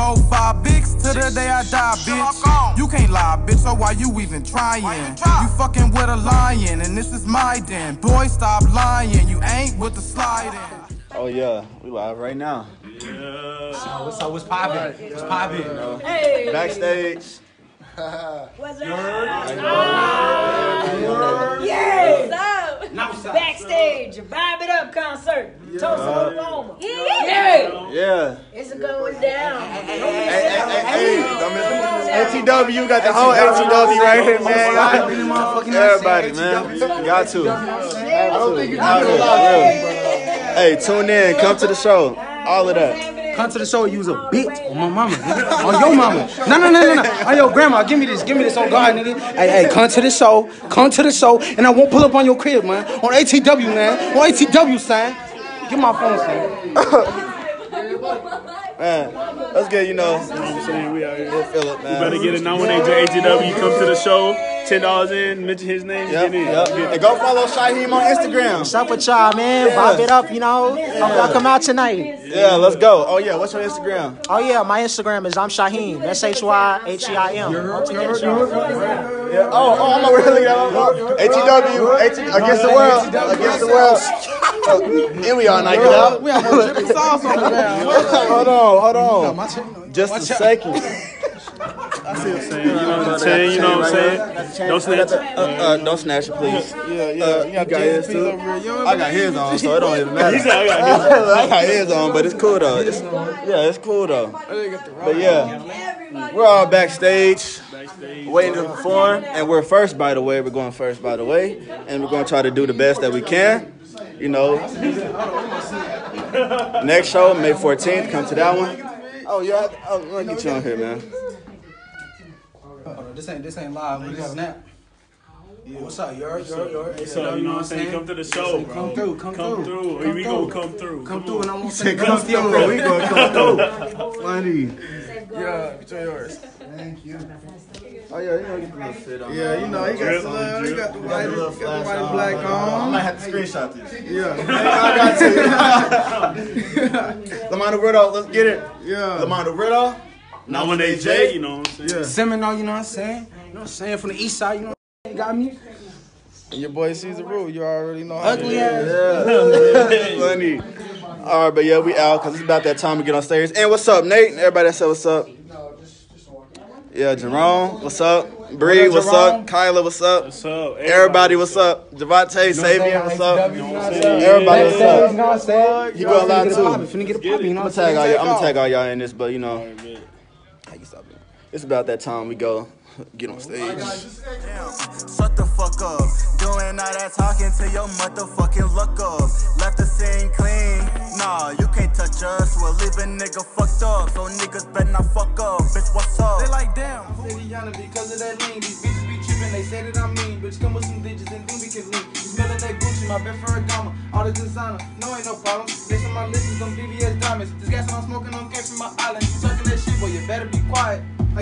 four, five bigs to the day I die, bitch. You can't lie, bitch, so why you even trying? You fucking with a lion, and this is my den. Boy, stop lying, you ain't with the sliding. Oh yeah, we live right now. Yeah. So what's up? What's poppin'? What's poppin'? Hey. Backstage. What's up? Yeah. What's up? Backstage, vibe it up concert. Tulsa, Oklahoma. Yeah. Yeah. It's going down. Hey, hey, hey, hey, don't ATW, you got the whole ATW right here, man. Everybody, man. Got to. I don't think you Hey, tune in, come to the show. All of that. Come to the show, use a bitch on oh, my mama, nigga. on your mama. No, no, no, no, no. On your grandma. Give me this. Give me this on God, nigga. Hey, hey, come to the show. Come to the show, and I won't pull up on your crib, man. On ATW, man. On ATW, son. Get my phone, son. Man, let's get, you know, we out here. Philip, man. Better get it nominated to ATW. Come to the show. Ten dollars in. Mention his name. Yep, Get in. yep. Get And go follow Shyheim on Instagram. What's up with y'all, man? Vibe it up, you know. Hope y'all come out tonight. Yeah, let's go. Oh yeah, what's your Instagram? Oh yeah, my Instagram is I'm Shyheim. S H Y H E I M. Yeah. Oh, oh, I'm a really oh, ATW, AT, against the world, against the world. Here we are, Nike out. We have more dripping sauce on the ground. Hold on, hold on. Just a second. I see what I'm saying. You know what I'm saying. You know what I'm saying. Don't snatch. Uh, uh, don't snatch it, please. Yeah, yeah. Uh, you got, you his too? over here. You know I got his on, so it don't even matter. He said I got his. I got his on, but it's cool though. It's, yeah, it's cool though. But yeah, we're all backstage, waiting to perform, and we're first, by the way. We're going first, by the way, and we're going to try to do the best that we can. You know. Next show, May 14th. Come to that one. Oh yeah, I, I'm gonna get you on here, man. This ain't this ain't live. We got snap. Yeah, what's up? You're you're you're. So you know what I'm saying. Come to the show, bro. Come through, come Come through. through. Come We through. gonna come through. Come through, and I won't Say say come through. We gonna come through. Funny. Yeah, between yours. Oh yeah, you know you can fit on. Yeah, you know, he got Drip, the little, he got the Got white, the little got the flash white on. black I on. might have to screenshot this. Yeah, I got to. Lamont Riddle, let's get it. yeah. Lamont Riddle. Nominate Jay. You know what I'm saying. Yeah. Seminole, you know what I'm saying? You know what I'm saying? From the east side, you know what I'm saying? You got me? And your boy Caesar Rule, you already know how Ugly ass. Yeah. Funny. All right, but yeah, we out because it's about that time to get on stage. And what's up, Nate? Everybody that said what's up. Yeah, Jerome, what's up? Bree, what's up? Kyla, what's up? What's up? Everybody, what's up? Javante, Savior, what's up? Everybody, Everybody, what's you know up? what I'm saying? He going live Finna get it too. poppin', Finna get it poppin', you know I'm what gonna I'm tag all saying? y'all. I'm gonna tag all y'all in this, but you know, how you stop it? It's about that time we go get on stage. Shut the fuck up. Doing all that talking to your motherfucking luck up. Left the scene clean. Nah, you can't touch us. We'll leave a nigga fucked up. So niggas better not fuck up. Bitch, what's up? They like, damn, Yana because of that lean. These bitches be tripping, they say that I'm mean. Bitch, come with some digits and then we can. You smelling that Gucci, my best Ferragamo. All the designer, no ain't no problem. Next on my list is them VVS diamonds. This gas I'm smoking on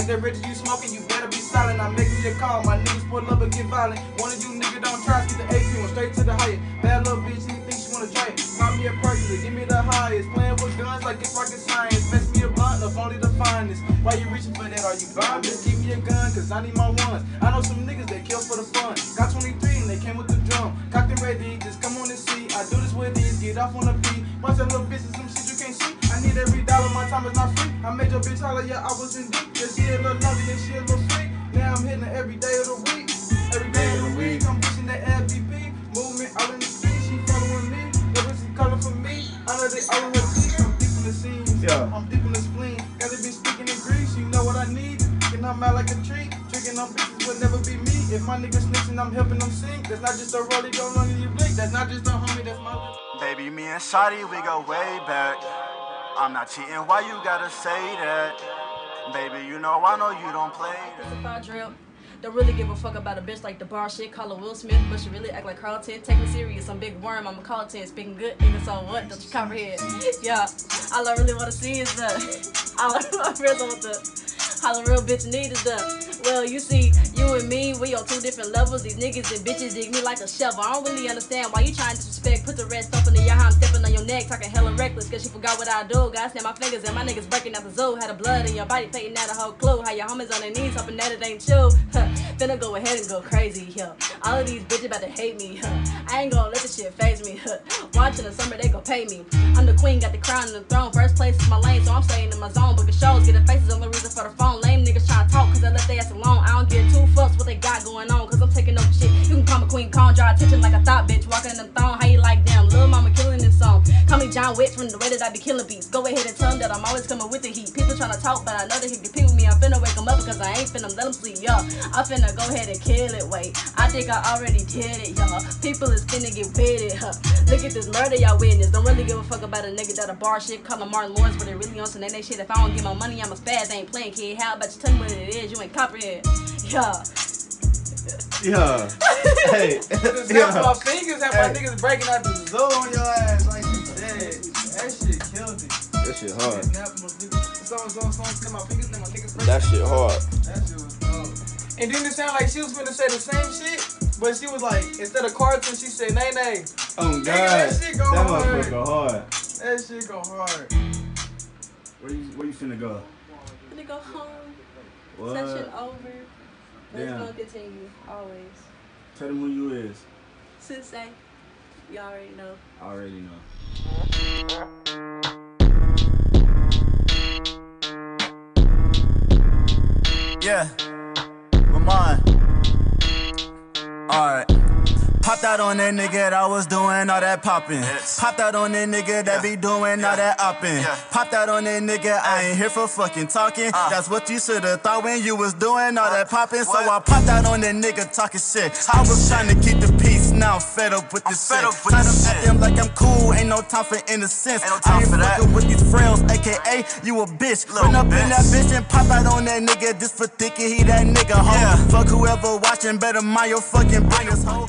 that rich you smoking, you better be silent. I make me a call, my niggas pull up and get violent. One of you niggas don't try, get the AP one straight to the height. Bad little bitch, anything she wanna try it. Call me a perky, give me the highest. Playing with guns like it's rocket science. Mess me a blunt, if only the finest. Why you reaching for that? Are you blind? Bitch, give me a gun, cause I need my ones. I know some niggas that kill for the fun. Got 23 and they came with the drum. Cocked and ready, just come on and see. I do this with these, get off on the beat. Bunch of little bitches, some shit. I need every dollar, my time is not free. I made your bitch holler, yeah, I was in deep. Yeah, she a little lovely and she a little freak. Now I'm hitting her every day of the week. Every day of the week, I'm pushing that FBP. Movement all in the street, she following me. The bitch is calling for me. I know they all in her teeth. I'm deep in the scenes. Yeah. I'm deep in the spleen. Got it been speaking in Greece, you know what I need. And I'm out like a tree. Tricking on bitches would never be me. If my niggas snitching, I'm helping them sing. That's not just a rollie going on in your blink. That's not just a homie, that's my Baby, me and Shotty, we go way back. I'm not cheating, why you gotta say that? Baby, you know I know you don't play. Don't really give a fuck about a bitch like the bar shit. Call her Will Smith, but she really act like Carlton. Take me serious, some big worm. I'm a Carlton. Speaking good, nigga, so what? Don't you cover comprehend? Yeah, all I really wanna see is the. All I really want the. All a real bitch need is the. Well, you see, you and me, we on two different levels. These niggas and bitches dig me like a shovel. I don't really understand why you trying to disrespect respect. Put the rest up in the yard, I'm stepping on your neck, talking hella reckless. Cause you forgot what I do. God snap my fingers and my niggas breaking out the zoo. Had the blood in your body, taking out a whole clue. How your homies on their knees, hoping that it ain't you. Finna go ahead and go crazy, yeah. All of these bitches about to hate me, huh. I ain't gonna let this shit phase me, huh. Watching the summer, they gon' pay me. I'm the queen, got the crown and the throne. First place is my lane, so I'm staying in my zone. Booking shows, getting faces, only reason for the phone. Lame niggas tryna talk, cause I left their ass alone. I don't give two fucks what they got going on, cause I'm taking over shit. You can call me queen, calm, draw attention like a thought bitch. Walking in the throne, how you like them? Lil' mama killing this song. Call me John Wick from the way that I be killing beats. Go ahead and tell them that I'm always coming with the heat. People tryna talk, but I know they can wake them up because I ain't finna let them sleep, y'all. I finna go ahead and kill it, wait. I think I already did it, y'all. People is finna get with it, huh. Look at this murder y'all witness. Don't really give a fuck about a nigga that a bar shit. Call him Martin Lawrence, but they really on some they shit. If I don't get my money, I'm a spaz. I ain't playing, kid. How about you tell me what it is? You ain't comprehend. Yeah. Yeah. hey. Just snap my fingers and my niggas breaking out the zoo on your ass like you said. That shit killed it. That shit hard. My fingers, my niggas break. That shit hard. That shit was dope. And then it sounded like she was gonna say the same shit, but she was like, instead of cartoon, she said nay nay. Oh God. that shit go that hard. motherfucker hard. That shit go hard. Where you where you finna go? Finna go home. What? Session over. But it's Damn. gonna continue, always. Tell them who you is. Sensei, you already know. I already know. Yeah, Lamont. Alright. Popped out on that nigga that was doing all that popping. Popped out on that nigga that be doing all that opping. Popped out on that nigga, I ain't here for fucking talking. Uh. That's what you should've thought when you was doing all uh. that popping. So I popped out on that nigga talking shit. I was trying to keep the peace, now I'm fed up with this shit. Try to act them like I'm cool, ain't no time for innocence. Ain't I ain't fucking with these frails, aka you a bitch. Run up in that bitch and pop out on that nigga. This for thinking he that nigga, ho. Fuck whoever watching, better mind your fucking business, ho.